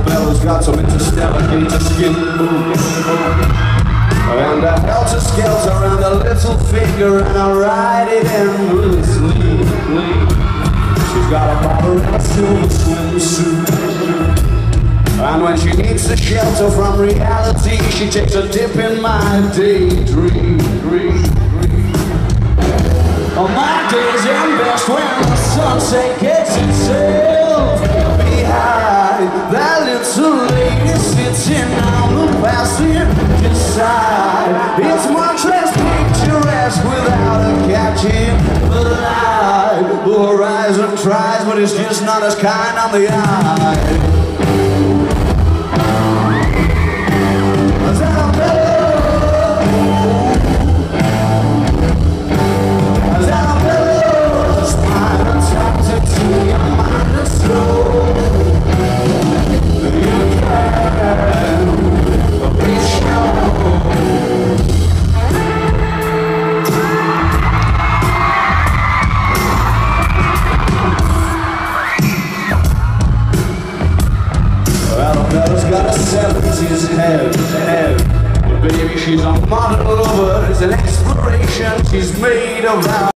Arabella's got some interstellar gator skin moving. And a helter scales around a little finger and I ride it endlessly. She's got a Barbarella silver swimsuit. And when she needs the shelter from reality, she takes a dip in my daydream. Oh, my days end best when the sunset little lady sitting on the passenger side. It's much less picturesque without her catching the light. The horizon tries, but it's just not as kind on the eye. Got a 70s head, head. But baby, she's a model lover, it's an exploration. She's made of